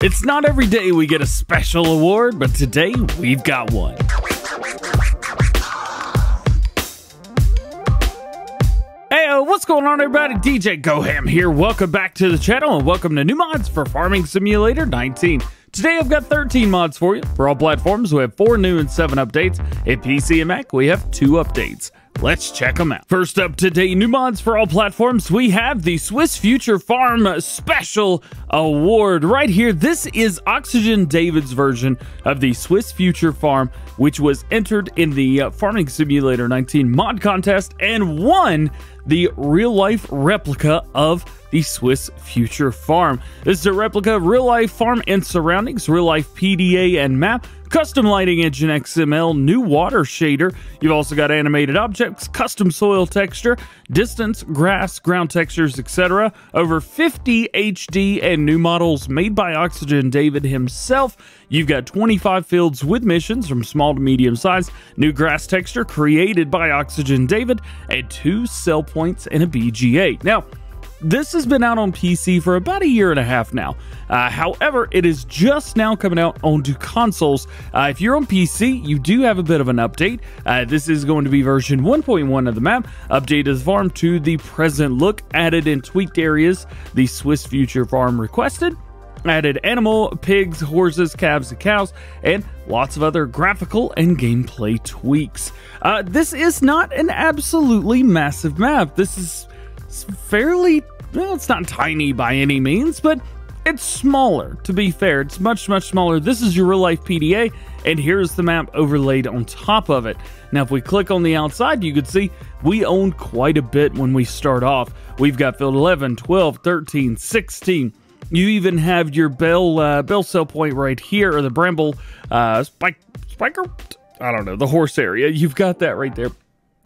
It's not every day we get a special award, but today we've got one. Hey, what's going on, everybody? DJ GoHam here. Welcome back to the channel and welcome to new mods for Farming Simulator 19. Today I've got 13 mods for you. For all platforms, we have 4 new and 7 updates. At PC and Mac, we have 2 updates. Let's check them out. First up today, new mods for all platforms. We have the Swiss Future Farm Special Award right here. This is Oxygen David's version of the Swiss Future Farm, which was entered in the uh, Farming Simulator 19 mod contest and won the real life replica of the Swiss Future Farm. This is a replica of real life farm and surroundings, real life PDA and map, custom lighting engine XML, new water shader. You've also got animated objects, custom soil texture, distance, grass, ground textures, etc. Over 50 HD and new models made by Oxygen David himself. You've got 25 fields with missions from small to medium size, new grass texture created by Oxygen David, and two sell points and a BGA. Now, this has been out on PC for about a year and a half now. Uh, however, it is just now coming out onto consoles. Uh, if you're on PC, you do have a bit of an update. Uh, this is going to be version 1.1 of the map. Update the farm to the present look, added in tweaked areas the Swiss Future Farm requested added animal, pigs, horses, calves, and cows, and lots of other graphical and gameplay tweaks. Uh, this is not an absolutely massive map. This is fairly, well, it's not tiny by any means, but it's smaller, to be fair. It's much, much smaller. This is your real life PDA, and here's the map overlaid on top of it. Now, if we click on the outside, you can see we own quite a bit when we start off. We've got field 11, 12, 13, 16. You even have your bell uh, bell sell point right here, or the bramble uh, spike spiker. I don't know the horse area. You've got that right there.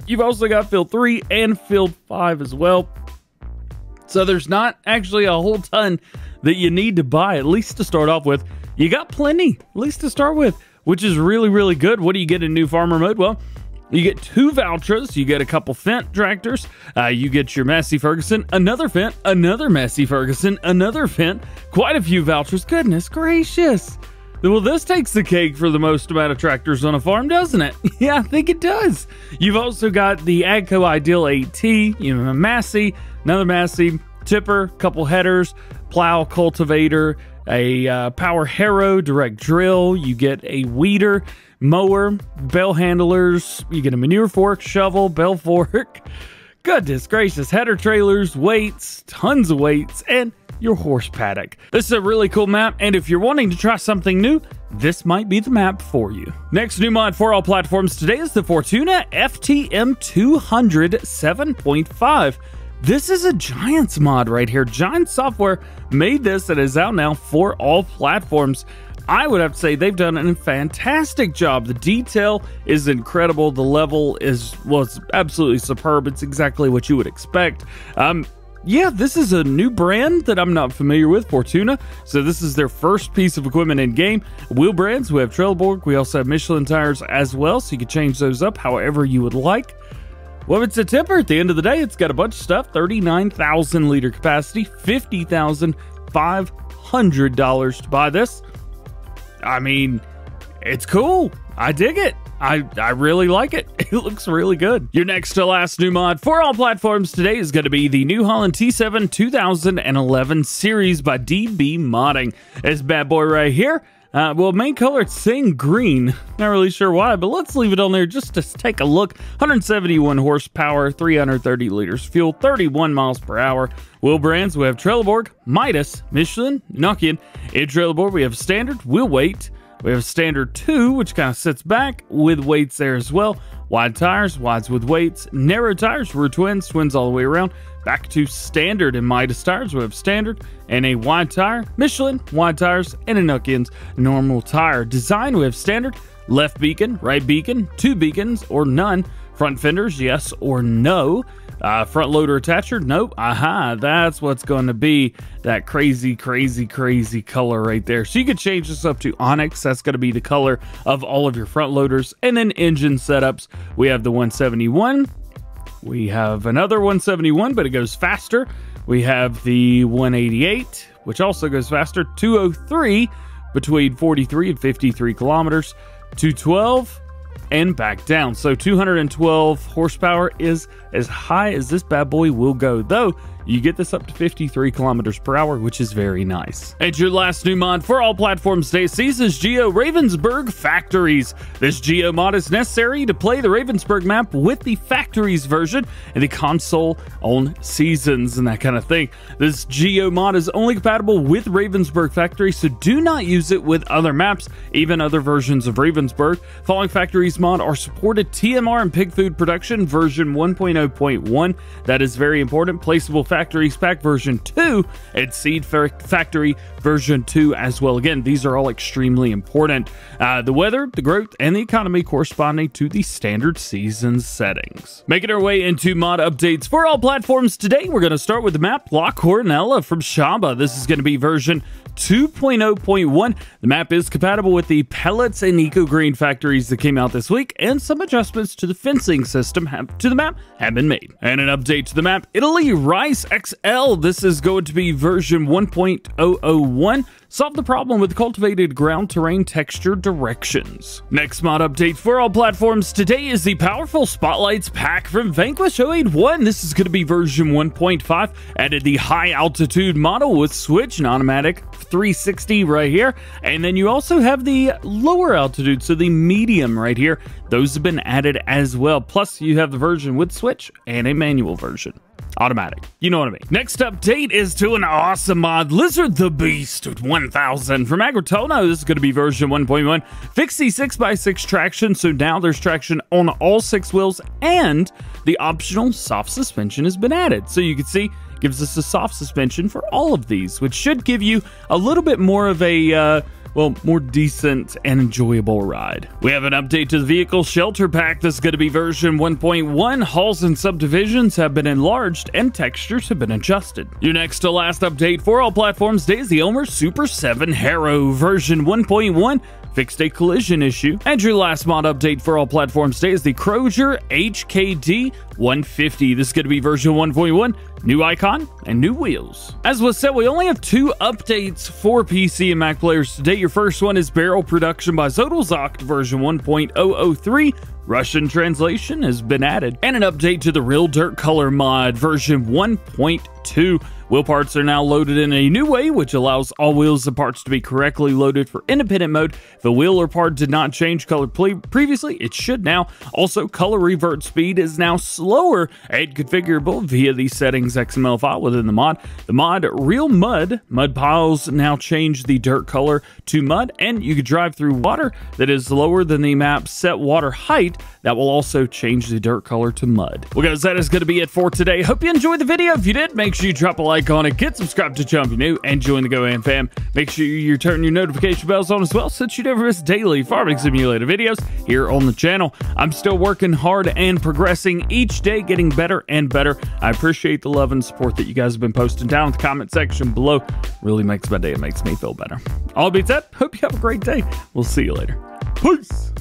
You've also got field three and field five as well. So there's not actually a whole ton that you need to buy, at least to start off with. You got plenty, at least to start with, which is really, really good. What do you get in new farmer mode? Well, you get two Valtras, you get a couple Fendt tractors, uh, you get your Massey Ferguson, another Fendt, another Massey Ferguson, another Fendt, quite a few Valtras. Goodness gracious. Well, this takes the cake for the most amount of tractors on a farm, doesn't it? yeah, I think it does. You've also got the AGCO Ideal 8T, you know, a Massey, another Massey, tipper, couple headers, plow, cultivator, a uh, power harrow, direct drill. You get a weeder, mower, bell handlers. You get a manure fork, shovel, bell fork. Goodness gracious, header trailers, weights, tons of weights, and your horse paddock. This is a really cool map, and if you're wanting to try something new, this might be the map for you. Next new mod for all platforms today is the Fortuna FTM 200 7.5. This is a Giants mod right here. Giant Software made this and is out now for all platforms. I would have to say they've done a fantastic job. The detail is incredible. The level is was absolutely superb. It's exactly what you would expect. Um, yeah, this is a new brand that I'm not familiar with, Fortuna. So this is their first piece of equipment in game. Wheel brands, we have Trelleborg. We also have Michelin tires as well, so you can change those up however you would like. Well, it's a tipper. At the end of the day, it's got a bunch of stuff. 39,000 liter capacity, $50,500 to buy this. I mean, it's cool. I dig it. I, I really like it. It looks really good. Your next to last new mod for all platforms today is going to be the New Holland T7 2011 series by DB Modding. This bad boy right here. Uh, well, main color it's saying green. Not really sure why, but let's leave it on there just to take a look. 171 horsepower, 330 liters fuel, 31 miles per hour. Wheel brands we have Trelleborg, Mitas, Michelin, Nokian. In Trelleborg we have standard wheel weight. We have standard 2, which kind of sits back with weights there as well. Wide tires, wides with weights. Narrow tires, rear twins, twins all the way around. Back to standard in Mitas tires, we have standard and a wide tire. Michelin, wide tires, and a Nokian's normal tire. Design, we have standard, left beacon, right beacon, two beacons, or none. Front fenders, yes or no. Uh, front loader attacher, nope. Aha, that's what's going to be that crazy, crazy, crazy color right there. So you could change this up to Onyx. That's going to be the color of all of your front loaders. And then engine setups, we have the 171. We have another 171, but it goes faster. We have the 188, which also goes faster. 203 between 43 and 53 kilometers. 212 and back down. So 212 horsepower is as high as this bad boy will go, though you get this up to 53 kilometers per hour, which is very nice. And your last new mod for all platforms today sees Geo Ravensberg Factories. This Geo mod is necessary to play the Ravensberg map with the Factories version and the console on seasons and that kind of thing. This Geo mod is only compatible with Ravensberg Factory, so do not use it with other maps, even other versions of Ravensberg. Following Factories mod are supported TMR and Pig Food Production version 1.0.1. That is very important. Placeable Factory Spec version 2 and Seed Factory version 2 as well. Again, these are all extremely important. Uh, the weather, the growth, and the economy corresponding to the standard season settings. Making our way into mod updates for all platforms today, we're going to start with the map La Coronella from Shamba. This is going to be version 2.0.1. The map is compatible with the pellets and eco green factories that came out this week, and some adjustments to the fencing system have, to the map have been made. And an update to the map Italian Rice XL. This is going to be version 1.001 solve the problem with cultivated ground terrain texture directions. Next mod update for all platforms today is the powerful Spotlights pack from Vanquish 081. This is going to be version 1.5. Added the high altitude model with switch and automatic 360 right here. And then you also have the lower altitude, so the medium right here. Those have been added as well. Plus you have the version with switch and a manual version automatic. You know what I mean. Next update is to an awesome mod, Lizard the Beast 1000 from Agritono. This is going to be version 1.1. Fix the 6x6 traction, so now there's traction on all six wheels, and the optional soft suspension has been added. So you can see gives us a soft suspension for all of these, which should give you a little bit more of a uh, well, more decent and enjoyable ride. We have an update to the vehicle shelter pack. This is going to be version 1.1. Halls and subdivisions have been enlarged and textures have been adjusted. Your next to last update for all platforms today is the Omer Super 7 Harrow version 1.1 fixed a collision issue. And your last mod update for all platforms today is the Kroger HKD 150. This is going to be version 1.1, new icon, and new wheels. As was said, we only have two updates for PC and Mac players today. Your first one is Barrel Production by Zodelzocht version 1.003. Russian translation has been added, and an update to the Real Dirt Color mod version 1.2. Wheel parts are now loaded in a new way, which allows all wheels and parts to be correctly loaded for independent mode. The wheel or part did not change color previously, it should now. Also, color revert speed is now slower and configurable via the settings XML file within the mod. The mod Real Mud, mud piles now change the dirt color to mud, and you can drive through water that is lower than the map set water height. That will also change the dirt color to mud. Well, guys, that is going to be it for today. Hope you enjoyed the video. If you did, make sure you drop a like on get subscribed to Chump New, and join the GoHam fam. Make sure you turn your notification bells on as well so you never miss daily Farming Simulator videos here on the channel. I'm still working hard and progressing each day, getting better and better. I appreciate the love and support that you guys have been posting down in the comment section below. Really makes my day. It makes me feel better. All being said, hope you have a great day. We'll see you later. Peace.